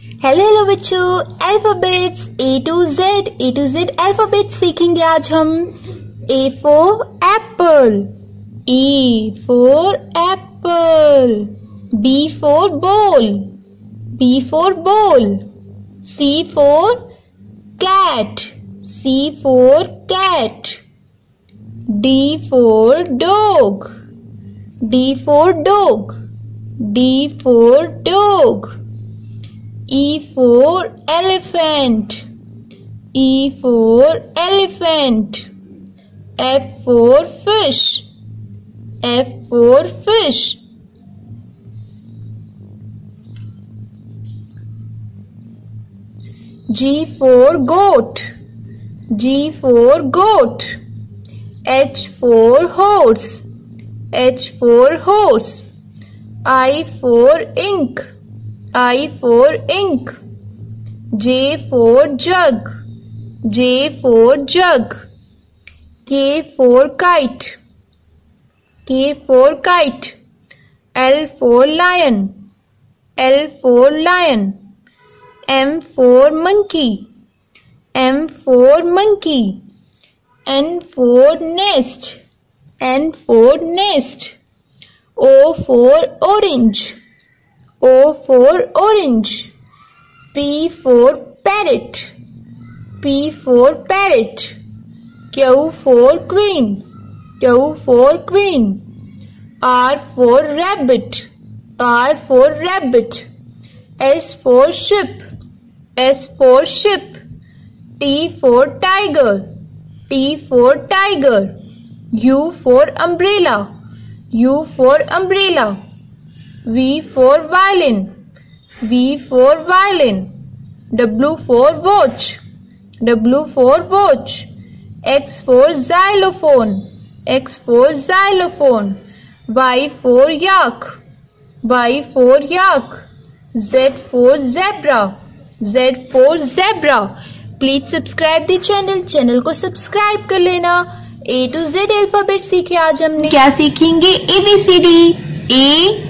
Hello hello बच्चों। Alphabets A to Z A to Z alphabet सीखेंगे आज हम। A for apple E for apple B for ball B for ball C for cat C for cat D for dog D for dog D for dog E for elephant. E for elephant. F for fish. F for fish. G for goat. G for goat. H for horse. H for horse. I for ink. I for ink. J for jug. J for jug. K for kite. K for kite. L for lion. L for lion. M for monkey. M for monkey. N for nest. N for nest. O for orange. O for orange. P for parrot. P for parrot. Q for queen. Q for queen. R for rabbit. R for rabbit. S for ship. S for ship. T for tiger. T for tiger. U for umbrella. U for umbrella. V for violin. V for violin. W for watch. W for watch. X for xylophone. X for xylophone. Y for yak. Y for yak. Z for zebra. Z for zebra. Please subscribe the channel channel को subscribe कर लेना ए to Z alphabet सीखे आज हमने क्या सीखेंगे A B C D A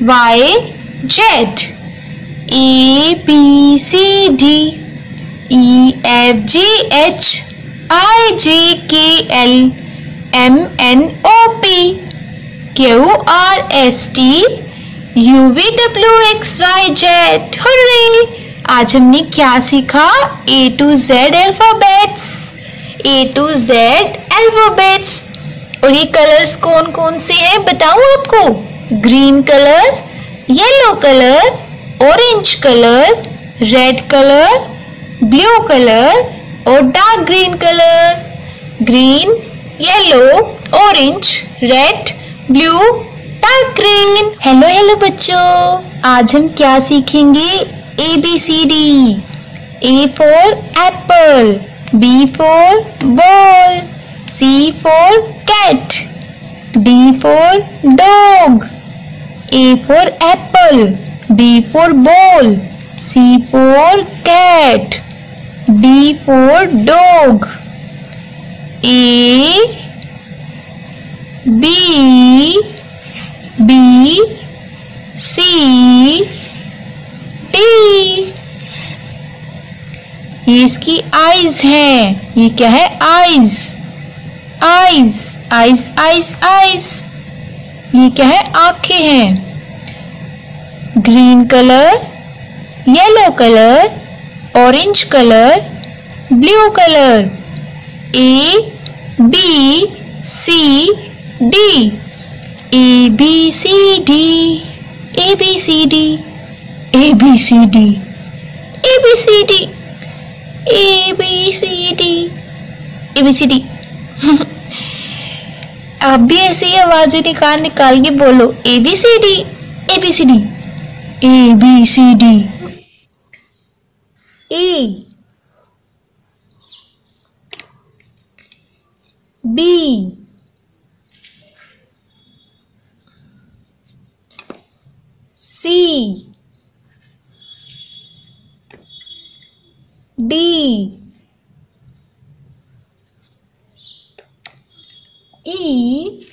Y, Z, A, B, C, D, E, F, G, H, I, J, K, L, M, N, O, P, Q, R, S, T, U, V, W, X, Y, Z. Hooray! आज हमने क्या सीखा A to Z alphabets A to Z alphabets और ये colours कौन कौन से हैं बताऊँ आपको green colour, yellow colour orange colour red colour, blue colour और dark green colour. Green, yellow orange red blue, dark green. Hello hello बच्चों, आज हम क्या सीखेंगे? A B C D A for apple B for ball C for cat D for dog A for apple, B for ball, C for cat, D for dog, A, B, B, C, D. ये इसकी eyes हैं ये क्या है eyes eyes eyes eyes eyes ये क्या है? आँखें हैं। Green colour, yellow colour, orange colour, blue colour. A, B, C, D. A, B, C, D. A, B, C, D. A, B, C, D. A, B, C, D. A, B, C, D. A, B, C, D. आप भी ऐसी आवाज़ें निकाल निकाल के बोलो A B C D A B C D A B C D E B C E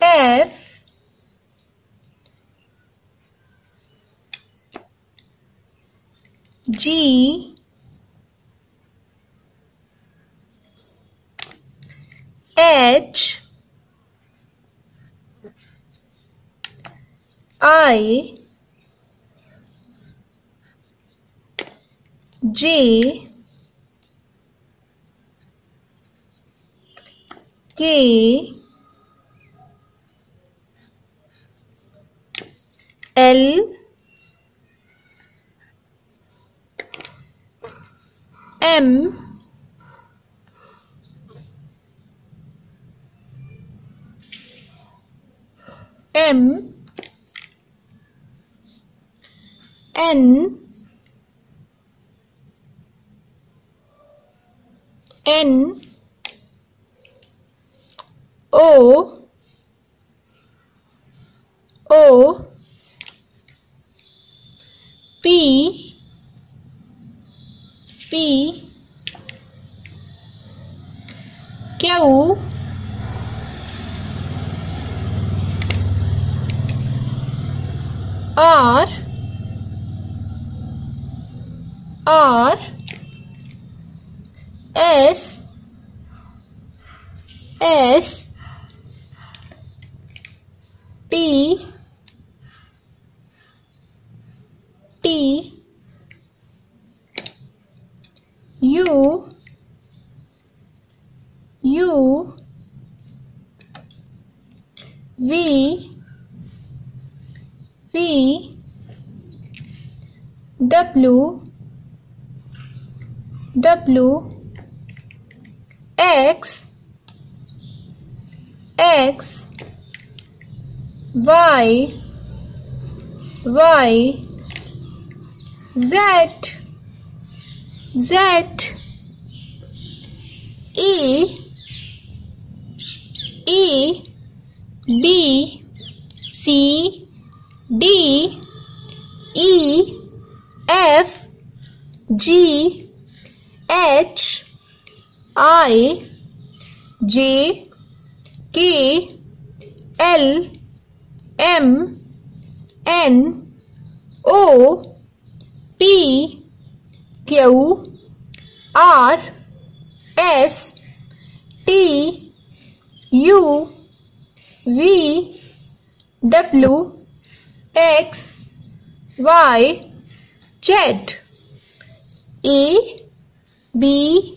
F G H I J K. L. M. M. N N O O P P Q R R S S T T U U V V W W X X Y Y Z Z E E B C D E F G H I J K L M N O P Q R S T U V W X Y Z A B